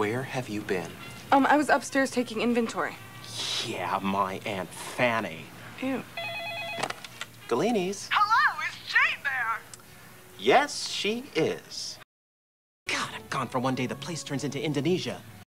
Where have you been? Um, I was upstairs taking inventory. Yeah, my Aunt Fanny. Ew. Galini's. Hello, is Jane there? Yes, she is. God, I'm gone for one day. The place turns into Indonesia.